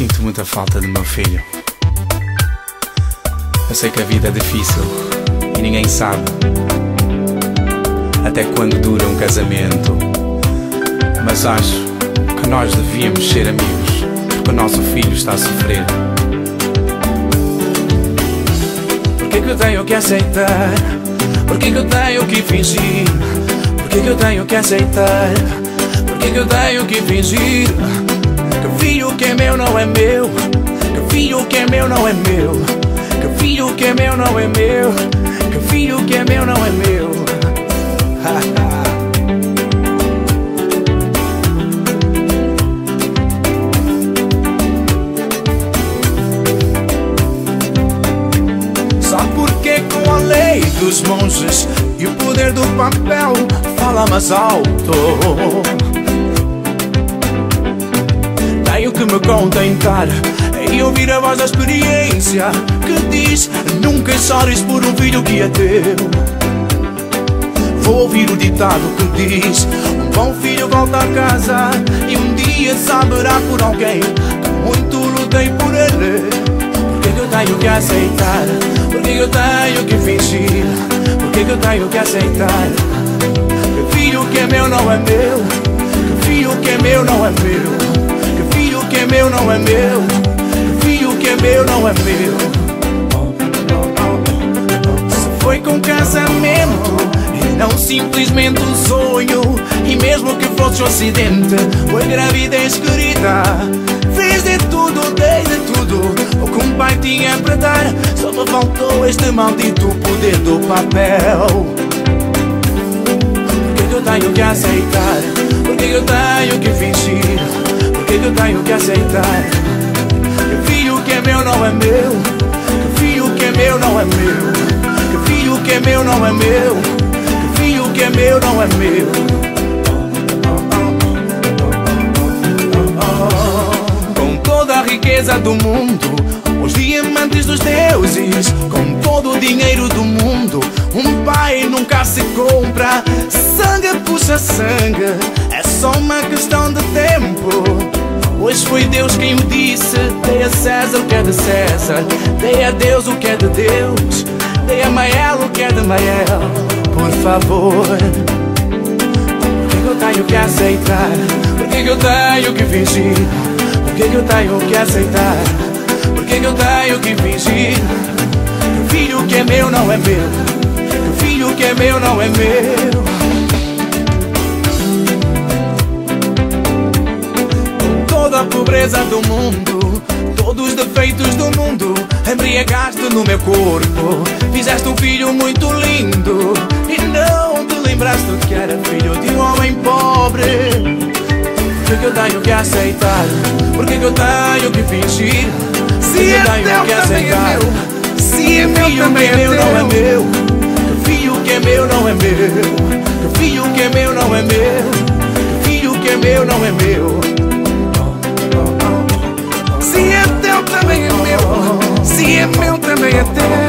Sinto muita falta do meu filho. Eu sei que a vida é difícil e ninguém sabe até quando dura um casamento. Mas acho que nós devíamos ser amigos, porque o nosso filho está a sofrer. Por que, que eu tenho que aceitar? Por que, que eu tenho que fingir? Por que, que eu tenho que aceitar? Por que, que eu tenho que fingir? Que filho que é meu não é meu. Que filho que é meu não é meu. Que filho que é meu não é meu. Que filho que é meu não é meu. Só porque com a lei dos monges e o poder do papel fala mais alto. Tenho que me contentar e ouvir a voz da experiência que diz: Nunca chores por um filho que é teu. Vou ouvir o ditado que diz: Um bom filho volta a casa e um dia saberá por alguém que muito lutei por ele. Por que, eu tenho que aceitar? Por que, eu tenho que fingir? Por que, que eu tenho que aceitar? Que filho que é meu não é meu. Que filho que é meu não é meu. Meu não é meu. Que filho que é meu não é meu. Se foi com casamento e não simplesmente um sonho. E mesmo que fosse um acidente, foi gravidez querida. Fiz de tudo, dei de tudo. O que um pai tinha para dar, só me faltou este maldito poder do papel. Tenho que aceitar? Por que eu tenho que fingir? Eu tenho que aceitar? Que filho que é meu não é meu. Que filho que é meu não é meu. Que filho que é meu não é meu. Que filho que é meu não é meu. Com toda a riqueza do mundo, os diamantes dos deuses, com todo o dinheiro do mundo, um pai nunca se compra. Sangue puxa sangue, é só uma questão de tempo. Pois foi Deus quem o disse: Dei a César o que é de César, dei a Deus o que é de Deus, dei a Mael o que é de Mael. Por favor. Por que, eu tenho que aceitar? Por que, eu tenho que fingir? Por que, eu tenho que aceitar? Por que eu tenho que fingir? Que o filho que é meu não é meu. Que o filho que é meu não é meu. Pobreza do mundo, todos os defeitos do mundo, embriagaste no meu corpo. Fizeste um filho muito lindo e não te lembraste que era filho de um homem pobre. Por que, eu tenho que aceitar? Por que, eu tenho que fingir? Se eu tenho que é aceitar. meu. Se é meu, também que é meu não é meu. Que filho que é meu não é meu. Que filho que é meu não é meu. Que filho que é meu não é meu. Também é meu. Se é meu, também é teu.